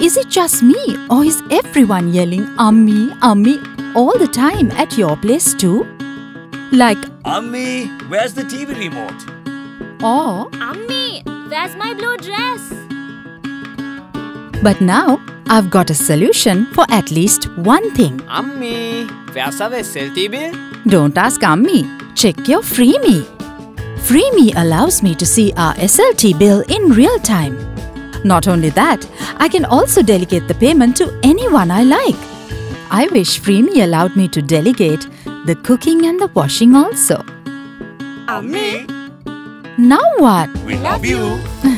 is it just me or is everyone yelling ummi, ummi all the time at your place too? Like, Ammi, where's the TV remote? or, Ammi, where's my blue dress? but now I've got a solution for at least one thing. Ammi, where's our SLT bill? Don't ask Ammi, check your FriMi. FriMi allows me to see our SLT bill in real time. Not only that, I can also delegate the payment to anyone I like. I wish FriMi allowed me to delegate the cooking and the washing also. Ammi, Now what? we love you.